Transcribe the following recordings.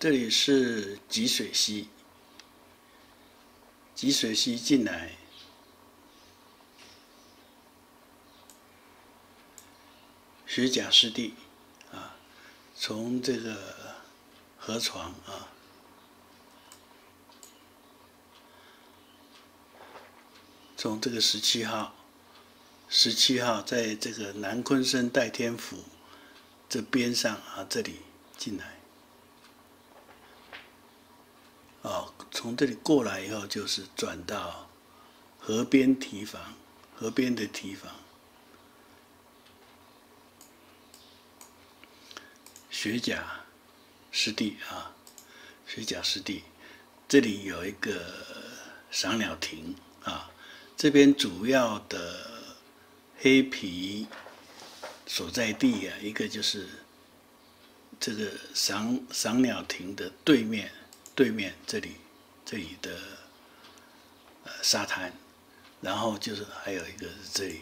这里是吉水溪，吉水溪进来，石甲湿地。啊，从这个河床啊，从这个十七号，十七号在这个南昆生代天府这边上啊，这里进来。哦，从这里过来以后，就是转到河边堤防，河边的堤防，雪甲湿地啊，雪甲湿地，这里有一个赏鸟亭啊，这边主要的黑皮所在地啊，一个就是这个赏赏鸟亭的对面。对面这里，这里的呃沙滩，然后就是还有一个是这里，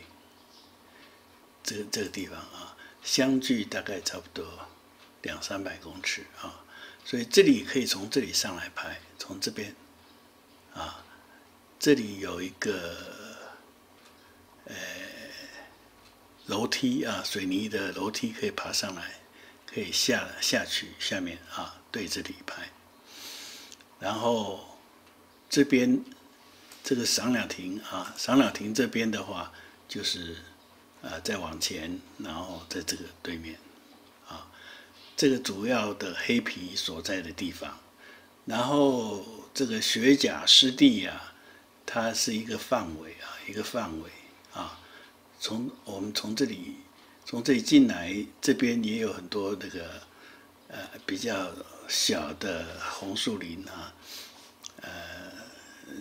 这这个地方啊，相距大概差不多两三百公尺啊，所以这里可以从这里上来拍，从这边啊，这里有一个呃楼梯啊，水泥的楼梯可以爬上来，可以下下去下面啊，对这里拍。然后这边这个赏鸟亭啊，赏鸟亭这边的话，就是啊再往前，然后在这个对面啊，这个主要的黑皮所在的地方。然后这个雪甲湿地呀，它是一个范围啊，一个范围啊。从我们从这里从这里进来，这边也有很多那个呃比较。小的红树林啊，呃，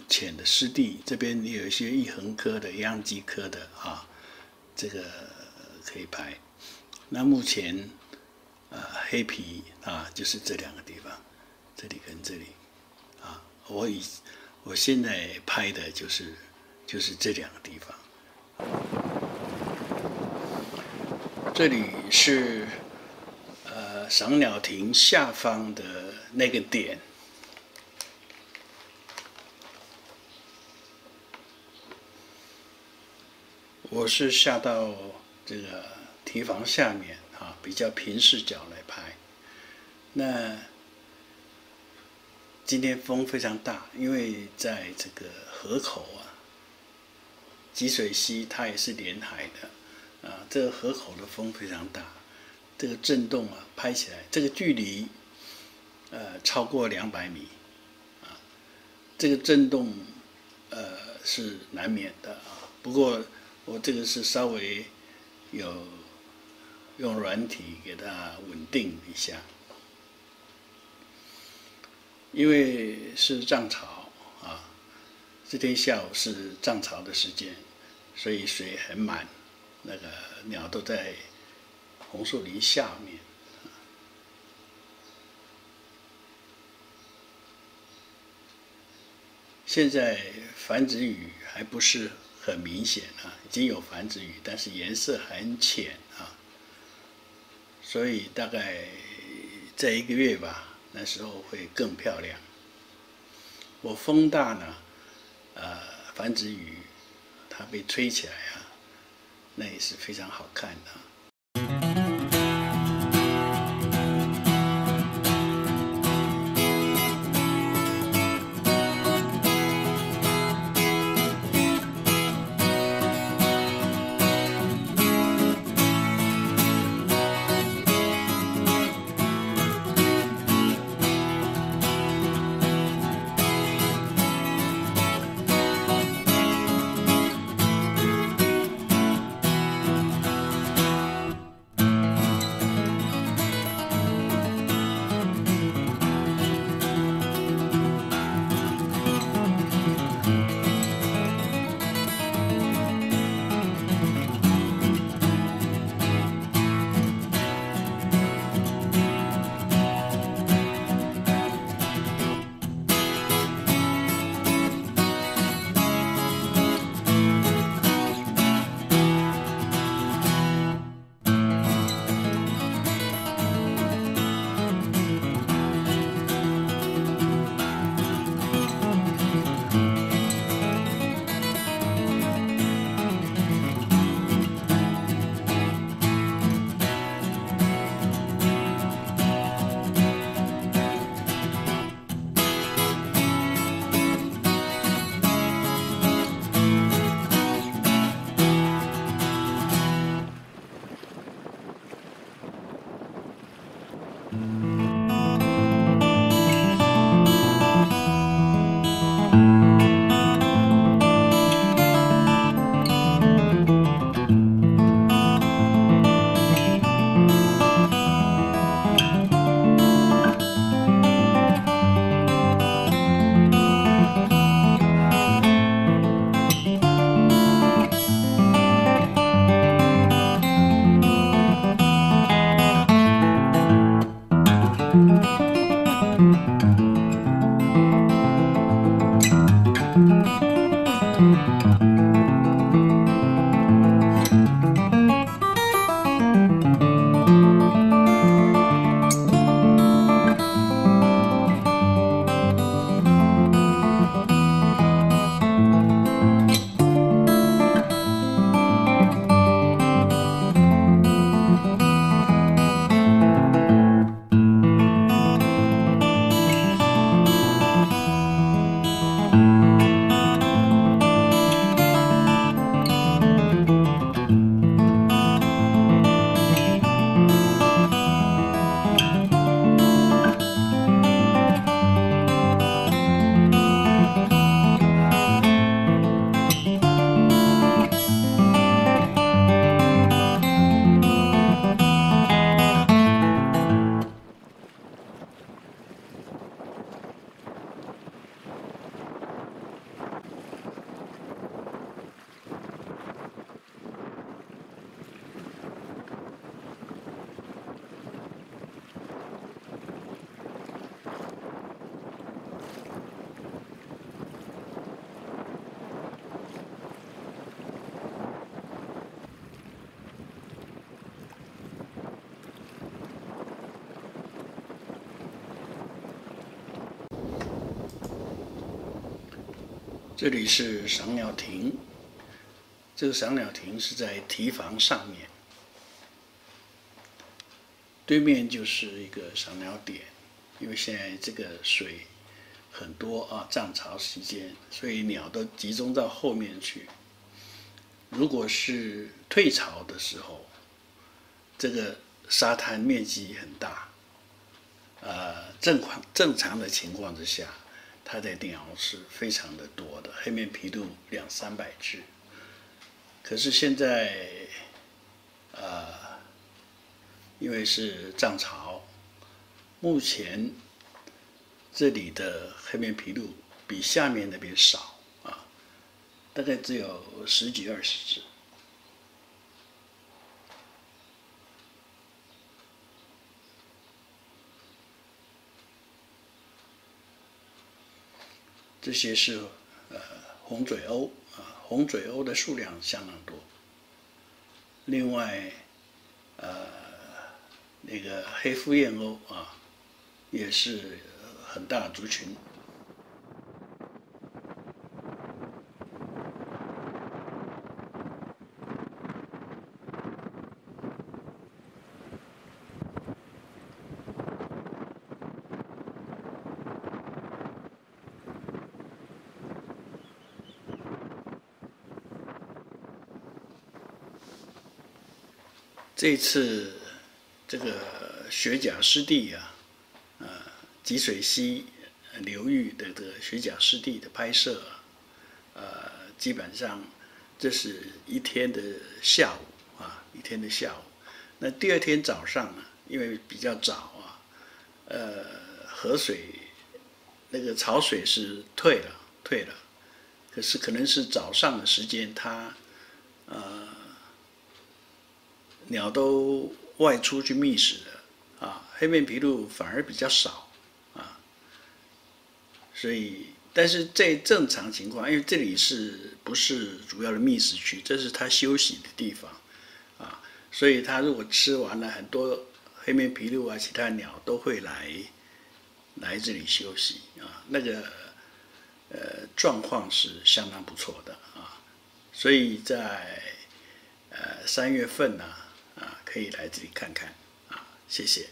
浅的湿地，这边有一些一横科的、秧基科的啊，这个可以拍。那目前啊，黑皮啊，就是这两个地方，这里跟这里啊，我以我现在拍的就是就是这两个地方。这里是。赏鸟亭下方的那个点，我是下到这个堤防下面啊，比较平视角来拍。那今天风非常大，因为在这个河口啊，吉水溪它也是连海的啊，这个河口的风非常大。这个震动啊，拍起来这个距离，呃，超过两百米，啊，这个震动，呃，是难免的啊。不过我这个是稍微有用软体给它稳定一下，因为是涨潮啊，这天下午是涨潮的时间，所以水很满，那个鸟都在。红树林下面，现在繁殖羽还不是很明显啊，已经有繁殖羽，但是颜色很浅啊，所以大概在一个月吧，那时候会更漂亮。我风大呢，呃，繁殖羽它被吹起来啊，那也是非常好看的。嗯。这里是赏鸟亭，这个赏鸟亭是在堤防上面，对面就是一个赏鸟点。因为现在这个水很多啊，涨潮时间，所以鸟都集中到后面去。如果是退潮的时候，这个沙滩面积很大，呃，正况正常的情况之下。它在定窑是非常的多的，黑面琵鹭两三百只。可是现在，呃，因为是涨潮，目前这里的黑面琵鹭比下面那边少啊，大概只有十几二十只。这些是呃红嘴鸥啊，红嘴鸥的数量相当多。另外，呃，那个黑腹燕鸥啊，也是很大族群。这次这个雪甲湿地啊，呃，吉水溪流域的这个雪甲湿地的拍摄，呃，基本上这是一天的下午啊，一天的下午。那第二天早上呢，因为比较早啊，呃，河水那个潮水是退了，退了，可是可能是早上的时间，它呃。鸟都外出去觅食了，啊，黑面琵鹭反而比较少，啊，所以，但是在正常情况，因为这里是不是主要的觅食区，这是它休息的地方，啊，所以它如果吃完了，很多黑面琵鹭啊，其他鸟都会来来这里休息，啊，那个呃状况是相当不错的，啊，所以在呃三月份呢。可以来这里看看，啊，谢谢。